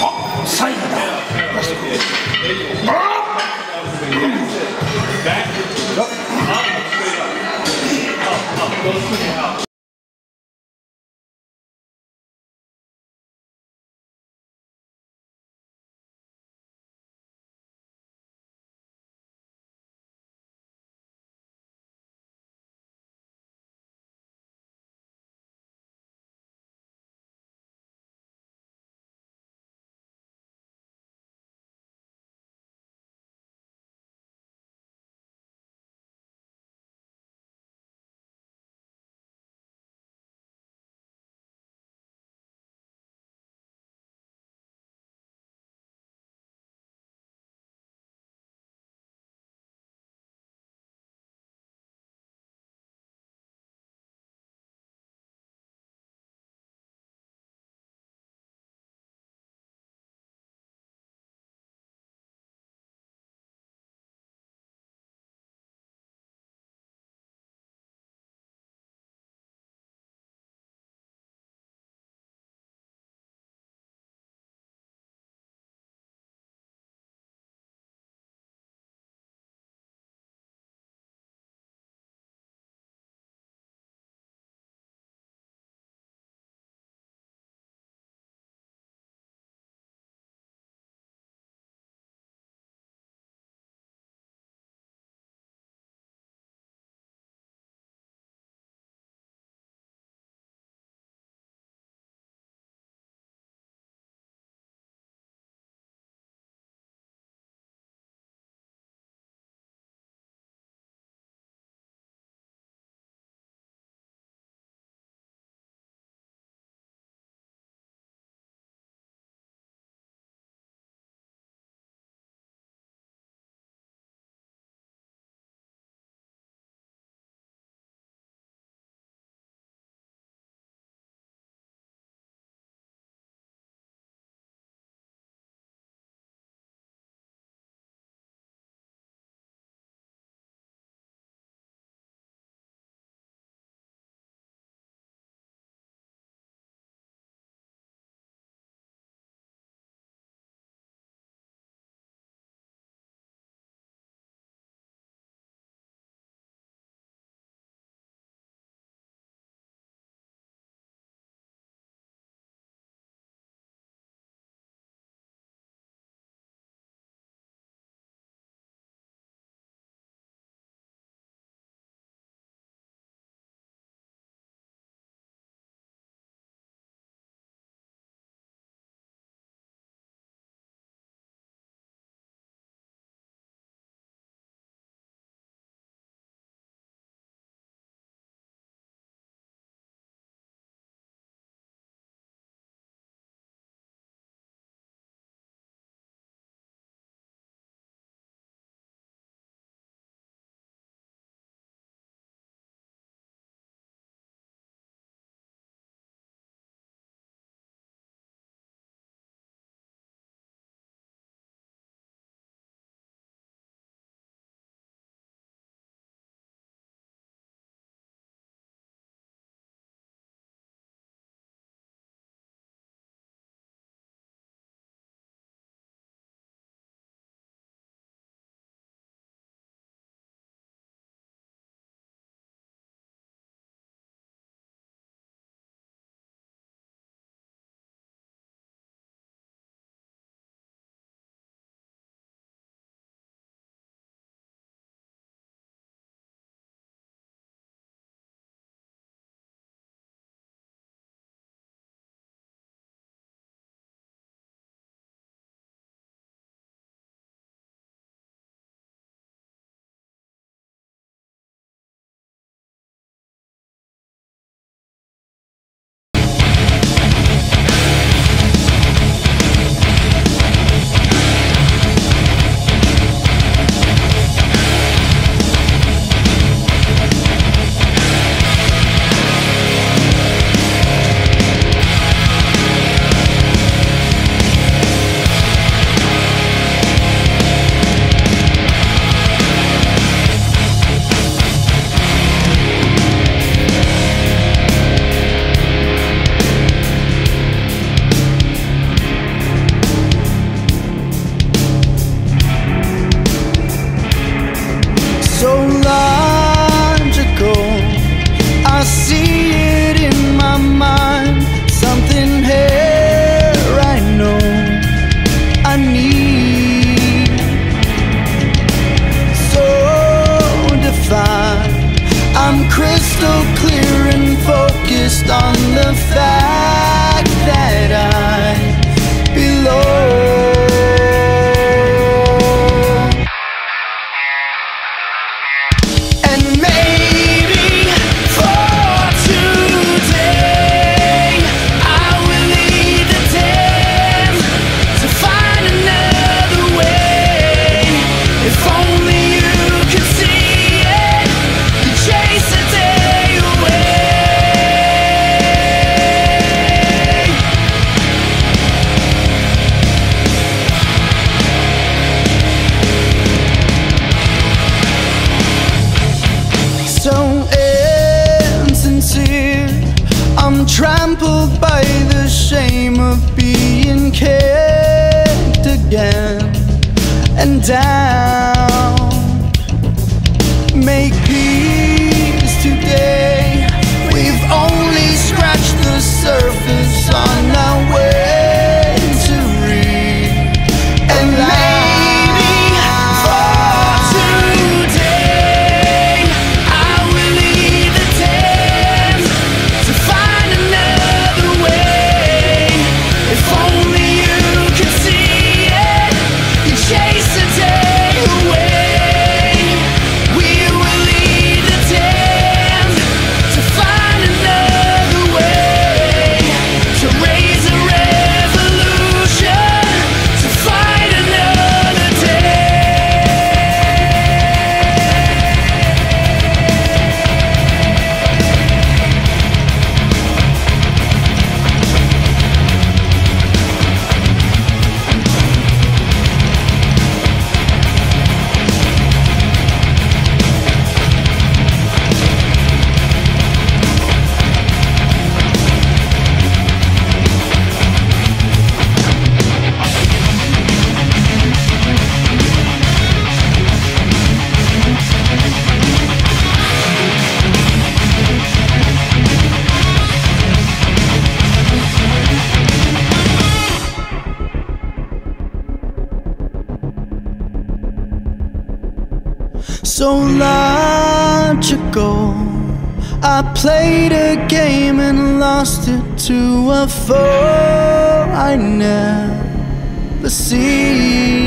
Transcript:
あサインだ。あっ crystal clear and focused on the fact being kicked again and down. so logical. I played a game and lost it to a foe I never see.